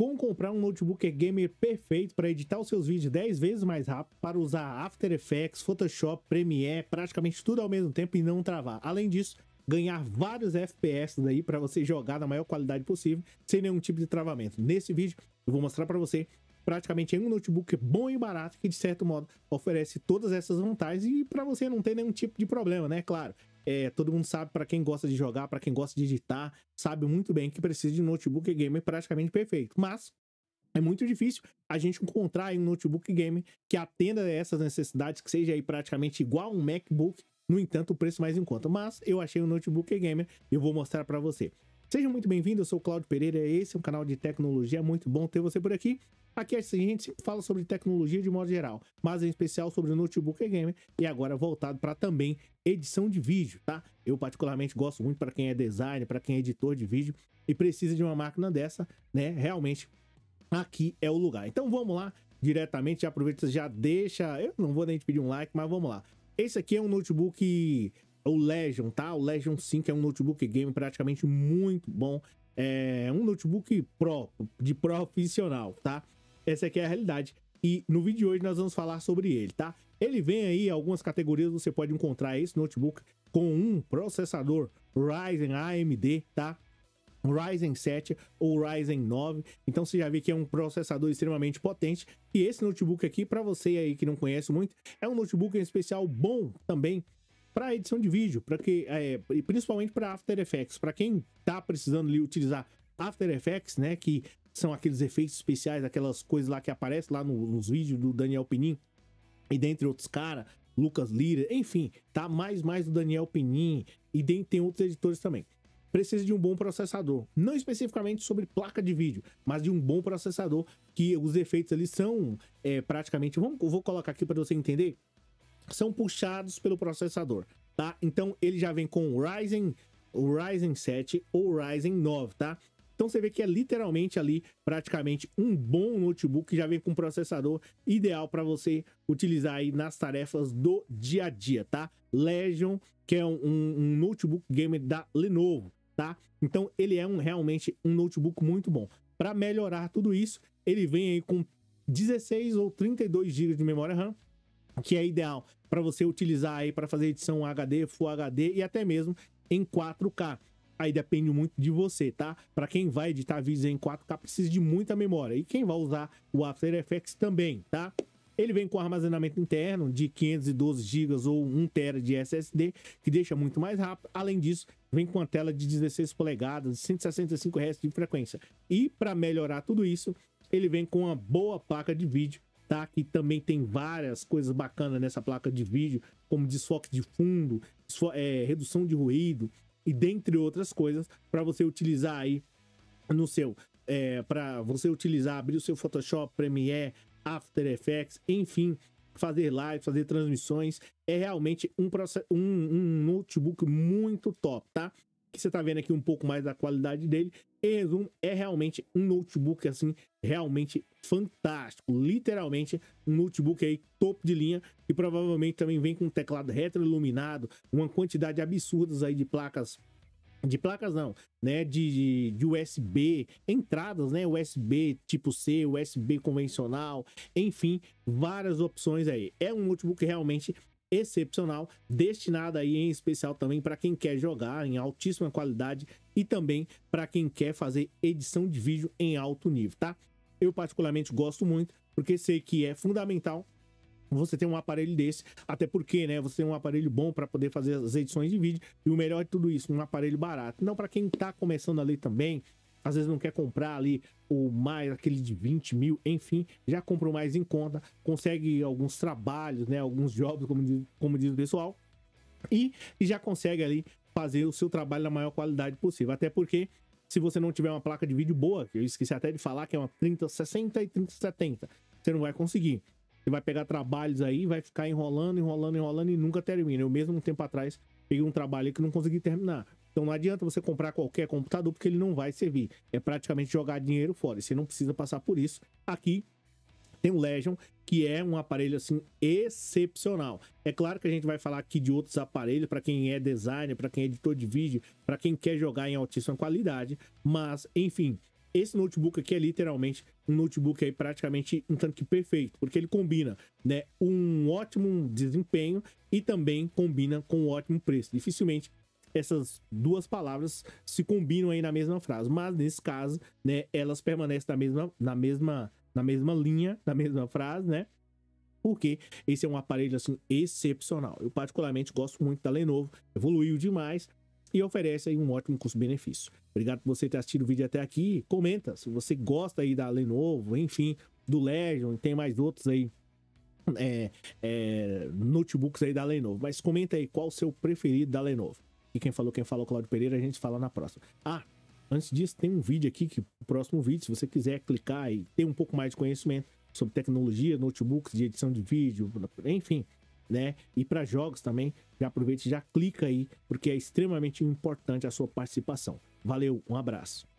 como comprar um notebook gamer perfeito para editar os seus vídeos 10 vezes mais rápido, para usar After Effects, Photoshop, Premiere, praticamente tudo ao mesmo tempo e não travar. Além disso, ganhar vários FPS daí para você jogar na maior qualidade possível, sem nenhum tipo de travamento. Nesse vídeo, eu vou mostrar para você praticamente um notebook bom e barato que de certo modo oferece todas essas vantagens e para você não ter nenhum tipo de problema, né? Claro, é, todo mundo sabe para quem gosta de jogar, para quem gosta de editar, sabe muito bem que precisa de um notebook gamer praticamente perfeito. Mas é muito difícil a gente encontrar um notebook gamer que atenda a essas necessidades, que seja aí praticamente igual a um MacBook, no entanto, o preço mais em conta. Mas eu achei um notebook gamer e eu vou mostrar para você. Seja muito bem-vindo, eu sou o Claudio Pereira, esse é um canal de tecnologia, é muito bom ter você por aqui. Aqui a gente sempre fala sobre tecnologia de modo geral, mas em especial sobre notebook gamer e agora voltado para também edição de vídeo, tá? Eu particularmente gosto muito para quem é designer, para quem é editor de vídeo e precisa de uma máquina dessa, né? Realmente aqui é o lugar. Então vamos lá, diretamente, já aproveita, já deixa, eu não vou nem te pedir um like, mas vamos lá. Esse aqui é um notebook o Legion, tá? O Legion 5 é um notebook game praticamente muito bom. É um notebook pro, de profissional, tá? Essa aqui é a realidade. E no vídeo de hoje nós vamos falar sobre ele, tá? Ele vem aí, algumas categorias você pode encontrar esse notebook com um processador Ryzen AMD, tá? Ryzen 7 ou Ryzen 9. Então você já vê que é um processador extremamente potente. E esse notebook aqui, para você aí que não conhece muito, é um notebook em especial bom também para edição de vídeo, para que é, principalmente para After Effects, para quem tá precisando ali utilizar After Effects, né, que são aqueles efeitos especiais, aquelas coisas lá que aparecem lá no, nos vídeos do Daniel Penin e dentre outros caras, Lucas Lira, enfim, tá mais mais do Daniel Penin e tem outros editores também. Precisa de um bom processador, não especificamente sobre placa de vídeo, mas de um bom processador que os efeitos ali são é, praticamente, vamos, vou colocar aqui para você entender, são puxados pelo processador, tá? Então ele já vem com o Ryzen, o Ryzen 7 ou Ryzen 9, tá? Então você vê que é literalmente ali praticamente um bom notebook que já vem com processador ideal para você utilizar aí nas tarefas do dia a dia, tá? Legion, que é um, um notebook gamer da Lenovo, tá? Então ele é um, realmente um notebook muito bom. Para melhorar tudo isso, ele vem aí com 16 ou 32 GB de memória RAM, que é ideal para você utilizar aí para fazer edição HD, Full HD e até mesmo em 4K. Aí depende muito de você, tá? Para quem vai editar vídeos em 4K precisa de muita memória e quem vai usar o After Effects também, tá? Ele vem com armazenamento interno de 512 GB ou 1 TB de SSD, que deixa muito mais rápido. Além disso, vem com uma tela de 16 polegadas, 165 Hz de frequência. E para melhorar tudo isso, ele vem com uma boa placa de vídeo tá? Que também tem várias coisas bacanas nessa placa de vídeo, como desfoque de fundo, é, redução de ruído e dentre outras coisas para você utilizar aí no seu, é, para você utilizar, abrir o seu Photoshop, Premiere, After Effects, enfim, fazer live, fazer transmissões. É realmente um, um, um notebook muito top, tá? Que você está vendo aqui um pouco mais da qualidade dele. Em resumo, é realmente um notebook assim, realmente fantástico. Literalmente, um notebook aí top de linha e provavelmente também vem com um teclado retroiluminado, uma quantidade absurda aí de placas de placas não, né, de, de, USB, entradas, né, USB tipo C, USB convencional, enfim, várias opções aí. É um notebook realmente excepcional, destinada aí em especial também para quem quer jogar em altíssima qualidade e também para quem quer fazer edição de vídeo em alto nível, tá? Eu particularmente gosto muito, porque sei que é fundamental você ter um aparelho desse, até porque, né, você tem um aparelho bom para poder fazer as edições de vídeo e o melhor de tudo isso, um aparelho barato. Não para quem está começando ali também, às vezes não quer comprar ali o mais, aquele de 20 mil, enfim, já comprou mais em conta, consegue alguns trabalhos, né, alguns jobs, como diz, como diz o pessoal, e, e já consegue ali fazer o seu trabalho na maior qualidade possível. Até porque, se você não tiver uma placa de vídeo boa, eu esqueci até de falar que é uma 3060 e 3070, você não vai conseguir. Você vai pegar trabalhos aí, vai ficar enrolando, enrolando, enrolando e nunca termina. Eu mesmo um tempo atrás peguei um trabalho que não consegui terminar. Então não adianta você comprar qualquer computador porque ele não vai servir. É praticamente jogar dinheiro fora. Você não precisa passar por isso. Aqui tem o Legion, que é um aparelho assim excepcional. É claro que a gente vai falar aqui de outros aparelhos para quem é designer, para quem é editor de vídeo, para quem quer jogar em altíssima qualidade, mas enfim, esse notebook aqui é literalmente um notebook aí praticamente um tanto que perfeito, porque ele combina, né, um ótimo desempenho e também combina com um ótimo preço. Dificilmente essas duas palavras se combinam aí na mesma frase, mas nesse caso, né, elas permanecem na mesma na mesma na mesma linha, na mesma frase, né? Porque esse é um aparelho assim excepcional. Eu particularmente gosto muito da Lenovo, evoluiu demais e oferece aí um ótimo custo-benefício. Obrigado por você ter assistido o vídeo até aqui. Comenta se você gosta aí da Lenovo, enfim, do Legion, tem mais outros aí é, é, notebooks aí da Lenovo. Mas comenta aí qual o seu preferido da Lenovo. E quem falou, quem falou, Claudio Pereira, a gente fala na próxima. Ah, antes disso, tem um vídeo aqui, que o próximo vídeo, se você quiser clicar e ter um pouco mais de conhecimento sobre tecnologia, notebooks de edição de vídeo, enfim, né? E para jogos também, já aproveite, já clica aí, porque é extremamente importante a sua participação. Valeu, um abraço.